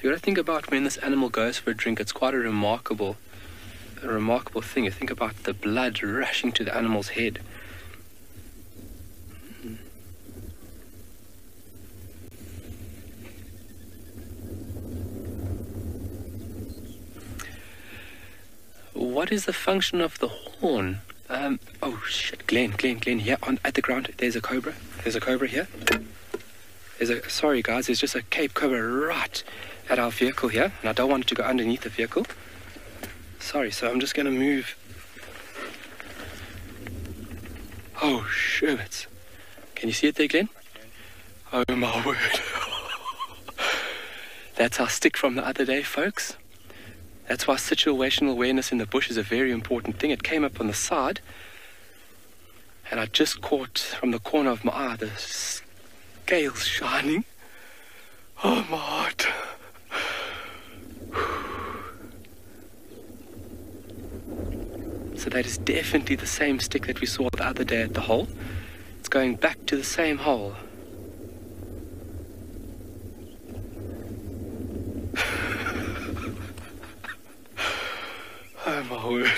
So you got to think about when this animal goes for a drink. It's quite a remarkable, a remarkable thing. You think about the blood rushing to the animal's head. What is the function of the horn? Um, oh shit, Glenn, Glenn, Glenn, here on at the ground. There's a cobra. There's a cobra here. There's a sorry guys. There's just a Cape cobra right at our vehicle here, and I don't want it to go underneath the vehicle. Sorry, so I'm just going to move. Oh shit! Can you see it there, Glenn? Oh my word! That's our stick from the other day, folks. That's why situational awareness in the bush is a very important thing. It came up on the side, and I just caught from the corner of my eye the scales shining. Oh, my heart. So that is definitely the same stick that we saw the other day at the hole. It's going back to the same hole. Oh my word.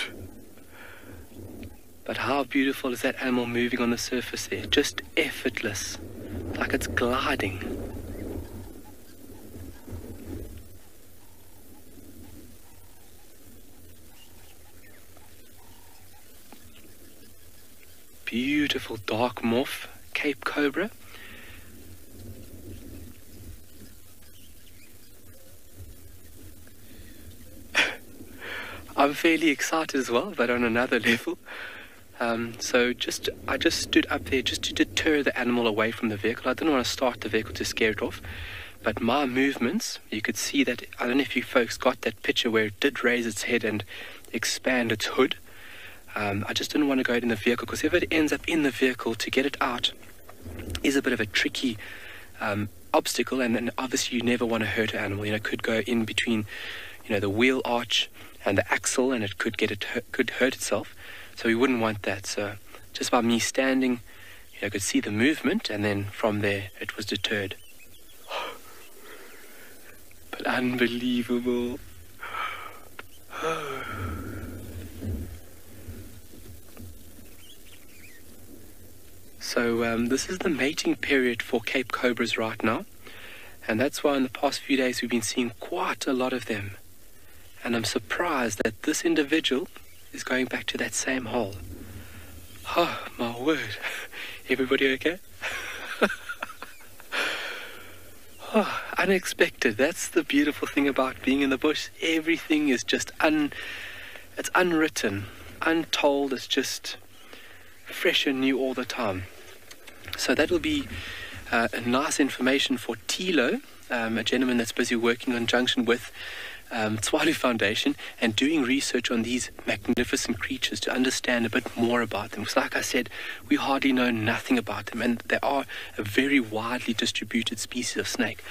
But how beautiful is that animal moving on the surface there? Just effortless. Like it's gliding. Beautiful dark morph, Cape Cobra. I'm fairly excited as well, but on another level. Um, so just I just stood up there just to deter the animal away from the vehicle. I didn't want to start the vehicle to scare it off. But my movements, you could see that I don't know if you folks got that picture where it did raise its head and expand its hood. Um, I just didn't want to go out in the vehicle because if it ends up in the vehicle, to get it out is a bit of a tricky um, obstacle, and, and obviously you never want to hurt an animal. You know, it could go in between, you know, the wheel arch and the axle, and it could get it could hurt itself. So we wouldn't want that. So just by me standing, you know, I could see the movement, and then from there it was deterred. but unbelievable. So um, this is the mating period for Cape Cobras right now. And that's why in the past few days we've been seeing quite a lot of them. And I'm surprised that this individual is going back to that same hole. Oh, my word. Everybody okay? oh, unexpected. That's the beautiful thing about being in the bush. Everything is just un... It's unwritten, untold. It's just fresh and new all the time. So that will be uh, nice information for Tilo, um, a gentleman that's busy working on junction with um, Tswalu Foundation and doing research on these magnificent creatures to understand a bit more about them. Because, like I said, we hardly know nothing about them, and they are a very widely distributed species of snake.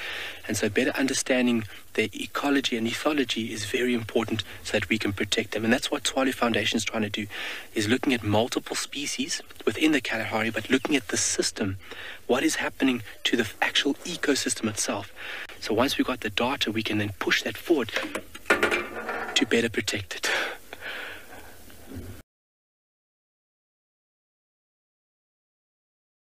And so, better understanding their ecology and ethology is very important so that we can protect them. And that's what Tswalu Foundation is trying to do, is looking at multiple species within the Kalahari, but looking at the system, what is happening to the actual ecosystem itself. So once we've got the data, we can then push that forward to better protect it.